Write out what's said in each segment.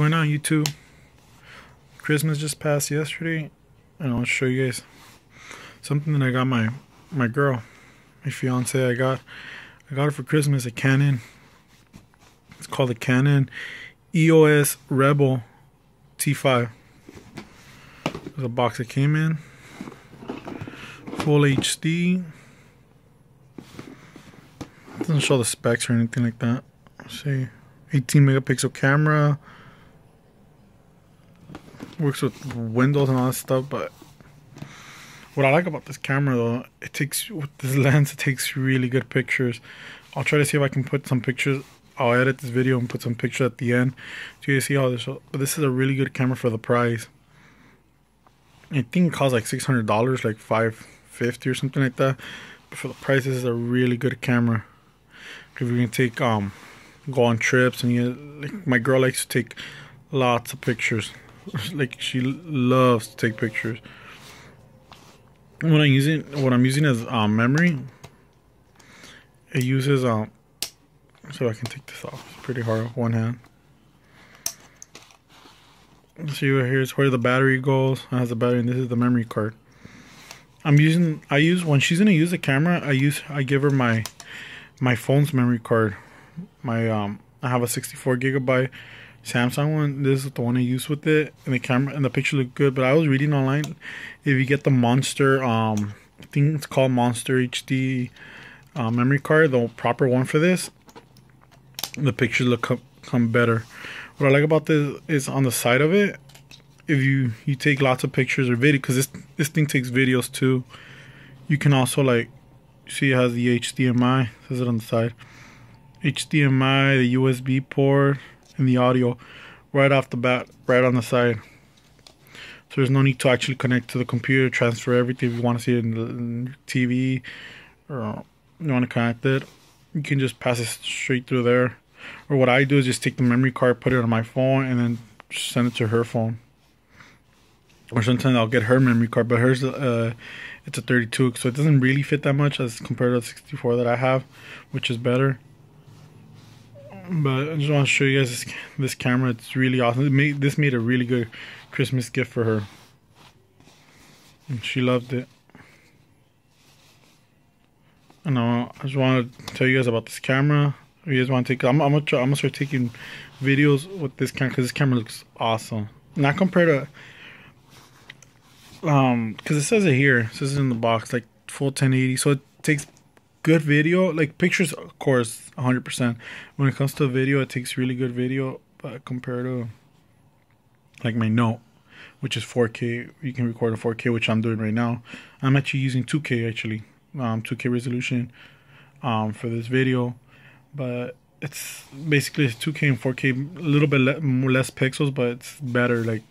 going on YouTube? Christmas just passed yesterday, and I'll show you guys something that I got my my girl, my fiance. I got I got her for Christmas a Canon. It's called the Canon EOS Rebel T5. There's a box that came in, full HD. Doesn't show the specs or anything like that. Let's see. 18 megapixel camera. Works with Windows and all that stuff, but what I like about this camera though, it takes with this lens, it takes really good pictures. I'll try to see if I can put some pictures. I'll edit this video and put some pictures at the end so you see how this. But this is a really good camera for the price. I think it costs like six hundred dollars, like five fifty or something like that. But for the price, this is a really good camera. If you can take um go on trips and you like my girl likes to take lots of pictures like she loves to take pictures. What i'm using what i'm using is um memory. It uses um so i can take this off. It's pretty hard with one hand. See what here's where the battery goes. It has the battery and this is the memory card. I'm using i use when she's gonna use the camera i use i give her my my phone's memory card. My um I have a 64 gigabyte Samsung one. This is the one I use with it, and the camera and the picture look good. But I was reading online, if you get the Monster, um, I think it's called Monster HD uh, memory card, the proper one for this, the pictures look come, come better. What I like about this is on the side of it, if you you take lots of pictures or video, because this this thing takes videos too. You can also like see it has the HDMI. Says it on the side. HDMI, the USB port, and the audio right off the bat, right on the side. So there's no need to actually connect to the computer, transfer everything. If you want to see it in the in TV or you want to connect it, you can just pass it straight through there. Or what I do is just take the memory card, put it on my phone, and then send it to her phone. Or sometimes I'll get her memory card, but hers uh, it's a 32, so it doesn't really fit that much as compared to the 64 that I have, which is better but I just want to show you guys this, this camera. It's really awesome. It made, this made a really good Christmas gift for her. And she loved it. And I just want to tell you guys about this camera. If you guys want to take, I'm, I'm gonna try, I'm gonna start taking videos with this camera because this camera looks awesome. Not compared to, um, because it says it here. It says it in the box like full 1080, so it takes good video. Like pictures, of course, 100%. When it comes to video, it takes really good video. But compared to like my Note, which is 4K, you can record in 4K, which I'm doing right now. I'm actually using 2K actually, um, 2K resolution, um, for this video. But it's basically 2K and 4K, a little bit le- less pixels, but it's better like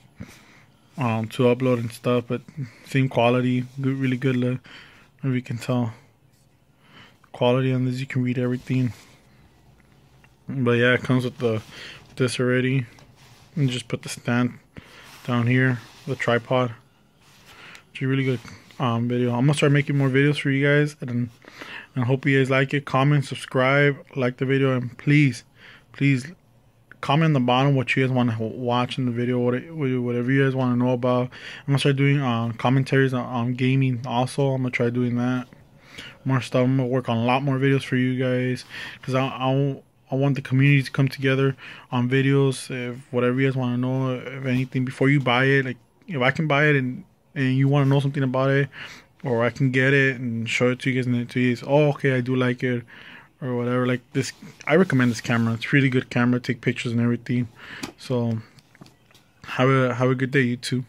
um to upload and stuff. But same quality, good, really good. Look, maybe you can tell quality on this. You can read everything. But yeah it comes with the this already. And just put the stand down here the tripod. It's a really good um, video. I'm gonna start making more videos for you guys and I hope you guys like it. Comment subscribe like the video and please please comment in the bottom what you guys want to watch in the video what whatever you guys want to know about. I'm gonna start doing uh, commentaries on, on gaming also. I'm gonna try doing that more stuff. I'm gonna work on a lot more videos for you guys because I, I I want the community to come together on videos. If whatever you guys want to know, if anything before you buy it, like if I can buy it and and you want to know something about it, or I can get it and show it to you guys and to you guys, oh okay, I do like it or whatever. Like this, I recommend this camera. It's really good camera. Take pictures and everything. So have a have a good day, you too.